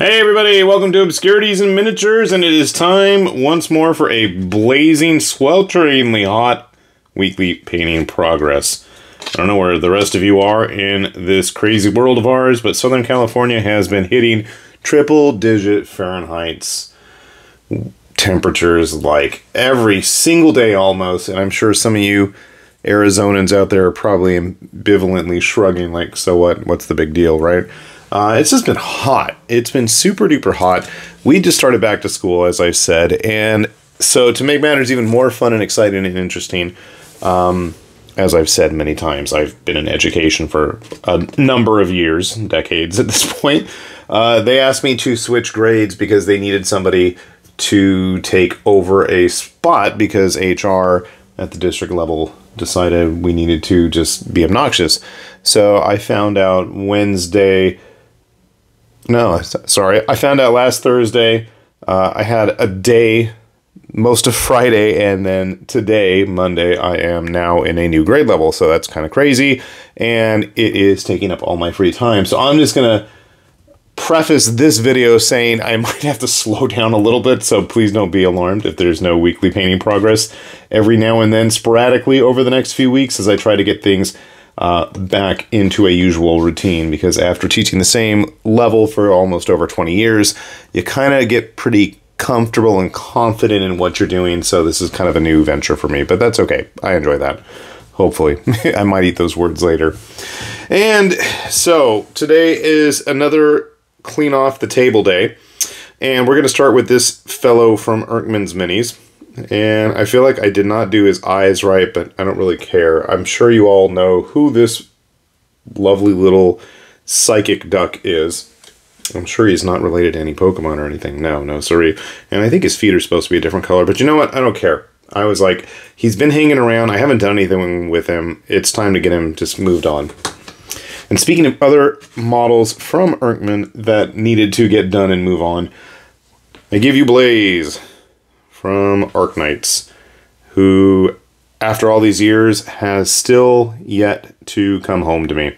Hey everybody, welcome to Obscurities in Miniatures, and it is time once more for a blazing, swelteringly hot weekly painting progress. I don't know where the rest of you are in this crazy world of ours, but Southern California has been hitting triple digit Fahrenheit's temperatures like every single day almost, and I'm sure some of you Arizonans out there are probably ambivalently shrugging like, so what? What's the big deal, right? Uh, it's just been hot. It's been super duper hot. We just started back to school, as I said, and so to make matters even more fun and exciting and interesting, um, as I've said many times, I've been in education for a number of years, decades at this point. Uh, they asked me to switch grades because they needed somebody to take over a spot because HR at the district level decided we needed to just be obnoxious. So I found out Wednesday no, sorry. I found out last Thursday. Uh, I had a day, most of Friday, and then today, Monday, I am now in a new grade level. So that's kind of crazy. And it is taking up all my free time. So I'm just going to preface this video saying I might have to slow down a little bit. So please don't be alarmed if there's no weekly painting progress every now and then, sporadically over the next few weeks as I try to get things uh, back into a usual routine because after teaching the same level for almost over 20 years, you kind of get pretty comfortable and confident in what you're doing. So this is kind of a new venture for me, but that's okay. I enjoy that. Hopefully, I might eat those words later. And so today is another clean off the table day. And we're going to start with this fellow from Irnkman's Minis and I feel like I did not do his eyes right, but I don't really care. I'm sure you all know who this lovely little psychic duck is. I'm sure he's not related to any Pokemon or anything. No, no, sorry. And I think his feet are supposed to be a different color, but you know what? I don't care. I was like, he's been hanging around. I haven't done anything with him. It's time to get him just moved on. And speaking of other models from Irnkman that needed to get done and move on, I give you Blaze from Arknights, who, after all these years, has still yet to come home to me.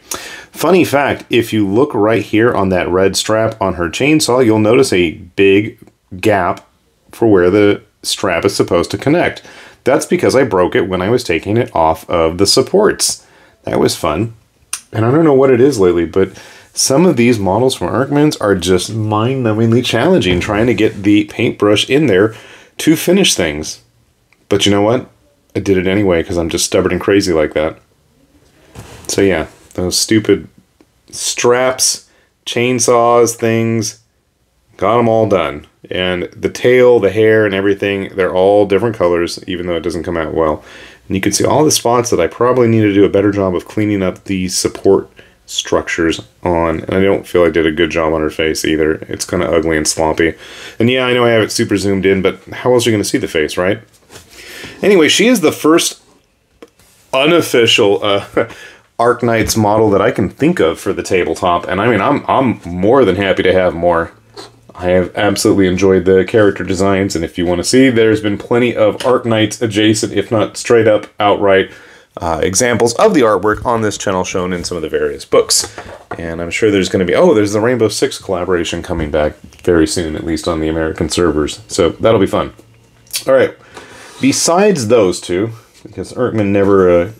Funny fact if you look right here on that red strap on her chainsaw, you'll notice a big gap for where the strap is supposed to connect. That's because I broke it when I was taking it off of the supports. That was fun. And I don't know what it is lately, but some of these models from Irnkman's are just mind-numbingly challenging trying to get the paintbrush in there to finish things. But you know what? I did it anyway because I'm just stubborn and crazy like that. So yeah, those stupid straps, chainsaws, things, got them all done. And the tail, the hair, and everything, they're all different colors, even though it doesn't come out well. And you can see all the spots that I probably need to do a better job of cleaning up the support structures on. And I don't feel I did a good job on her face either. It's kind of ugly and sloppy. And yeah, I know I have it super zoomed in, but how else are you going to see the face, right? Anyway, she is the first unofficial uh, Arknights model that I can think of for the tabletop. And I mean, I'm, I'm more than happy to have more. I have absolutely enjoyed the character designs, and if you want to see, there's been plenty of Arknights adjacent, if not straight up outright uh, examples of the artwork on this channel shown in some of the various books. And I'm sure there's going to be, oh, there's the Rainbow Six collaboration coming back very soon, at least on the American servers. So that'll be fun. All right. Besides those two, because Irnkman never uh,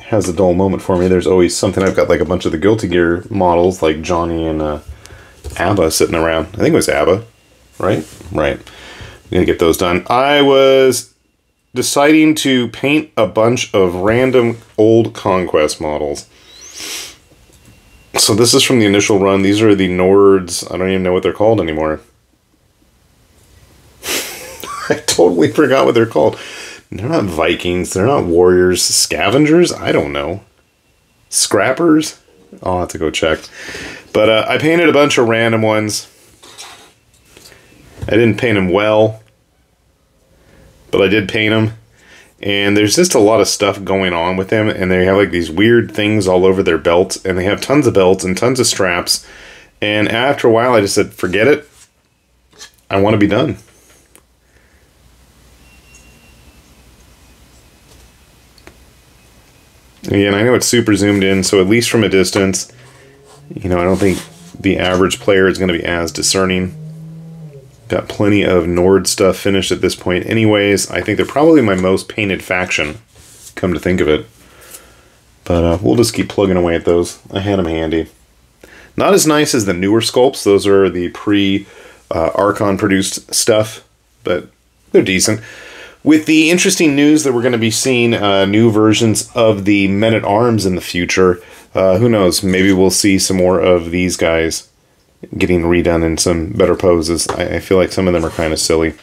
has a dull moment for me, there's always something. I've got like a bunch of the Guilty Gear models, like Johnny and uh, ABBA sitting around. I think it was ABBA, right? Right. I'm going to get those done. I was deciding to paint a bunch of random old Conquest models. So this is from the initial run. These are the Nords. I don't even know what they're called anymore. I totally forgot what they're called. They're not Vikings. They're not warriors. Scavengers? I don't know. Scrappers? I'll have to go check. But uh, I painted a bunch of random ones. I didn't paint them well but I did paint them. And there's just a lot of stuff going on with them, and they have like these weird things all over their belts, and they have tons of belts and tons of straps. And after a while, I just said, forget it. I want to be done. Again, I know it's super zoomed in, so at least from a distance, you know, I don't think the average player is going to be as discerning. Got plenty of Nord stuff finished at this point anyways. I think they're probably my most painted faction, come to think of it. But uh, we'll just keep plugging away at those. I had them handy. Not as nice as the newer sculpts. Those are the pre uh, produced stuff, but they're decent. With the interesting news that we're going to be seeing uh, new versions of the Men at Arms in the future, uh, who knows? Maybe we'll see some more of these guys getting redone in some better poses. I, I feel like some of them are kind of silly.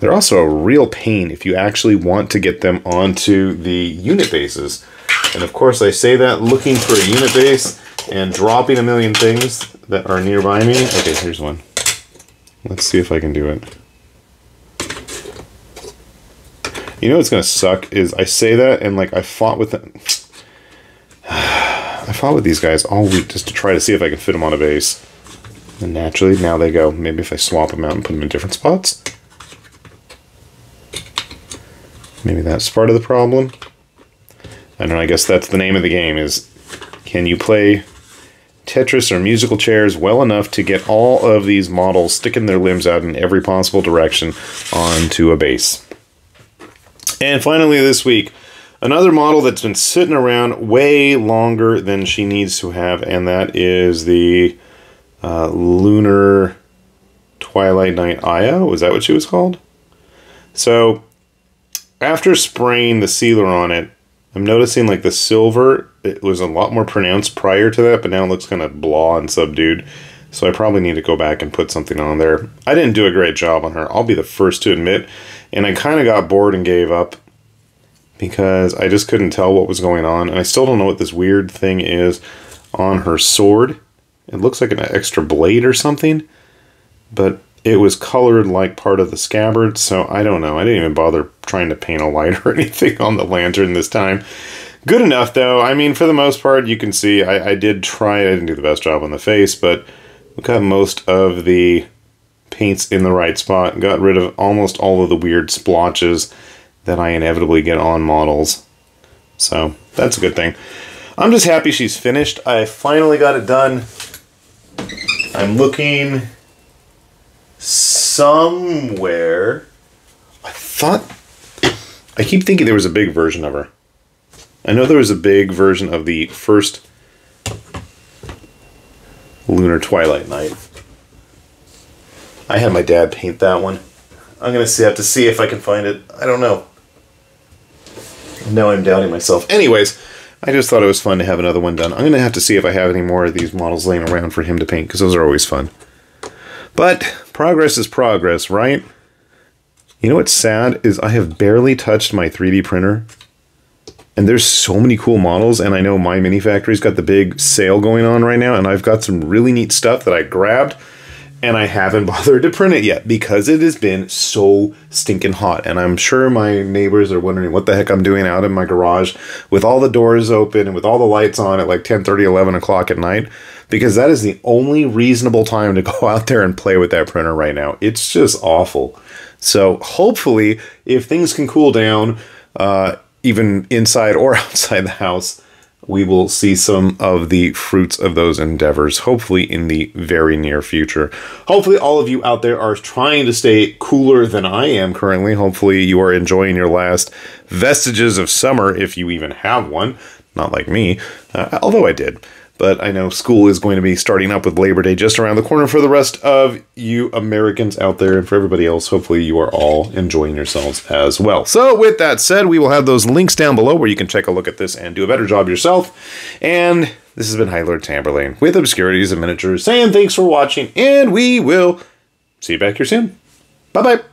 They're also a real pain if you actually want to get them onto the unit bases. And of course, I say that looking for a unit base and dropping a million things that are nearby me. Okay, here's one. Let's see if I can do it. You know what's gonna suck is I say that and like I fought with them. With these guys all week just to try to see if I can fit them on a base. And naturally, now they go. Maybe if I swap them out and put them in different spots. Maybe that's part of the problem. I don't know, I guess that's the name of the game is can you play Tetris or musical chairs well enough to get all of these models sticking their limbs out in every possible direction onto a base. And finally, this week, another model that's been sitting around way longer than she needs to have, and that is the uh, Lunar Twilight Knight Aya. Was that what she was called? So, after spraying the sealer on it, I'm noticing like the silver, it was a lot more pronounced prior to that, but now it looks kind of blah and subdued. So I probably need to go back and put something on there. I didn't do a great job on her. I'll be the first to admit. And I kind of got bored and gave up because I just couldn't tell what was going on. And I still don't know what this weird thing is on her sword. It looks like an extra blade or something, but it was colored like part of the scabbard, so I don't know. I didn't even bother trying to paint a light or anything on the lantern this time. Good enough, though. I mean, for the most part, you can see I, I did try. I didn't do the best job on the face, but we got most of the paints in the right spot. Got rid of almost all of the weird splotches that I inevitably get on models. So that's a good thing. I'm just happy she's finished. I finally got it done. I'm looking somewhere. I thought. I keep thinking there was a big version of her. I know there was a big version of the first Lunar Twilight Knight. I had my dad paint that one. I'm gonna have to see if I can find it. I don't know. Now I'm doubting myself. Anyways, I just thought it was fun to have another one done. I'm gonna have to see if I have any more of these models laying around for him to paint because those are always fun. But progress is progress, right? You know what's sad is I have barely touched my 3D printer and there's so many cool models and i know MyMiniFactory's got the big sale going on right now and i've got some really neat stuff that i grabbed and i haven't bothered to print it yet because it has been so stinking hot. And i'm sure my neighbors are wondering what the heck i'm doing out in my garage with all the doors open and with all the lights on at like 10 30 11 o'clock at night because that is the only reasonable time to go out there and play with that printer right now. It's just awful. So hopefully if things can cool down uh, even inside or outside the house, we will see some of the fruits of those endeavors, hopefully in the very near future. Hopefully, all of you out there are trying to stay cooler than I am currently. Hopefully, you are enjoying your last vestiges of summer, if you even have one. Not like me, uh, although I did but I know school is going to be starting up with Labor Day just around the corner for the rest of you Americans out there and for everybody else. Hopefully, you are all enjoying yourselves as well. So, with that said, we will have those links down below where you can take a look at this and do a better job yourself. And this has been High Lord Tamberlane with Obscurities in Miniatures saying thanks for watching, and we will see you back here soon. Bye bye.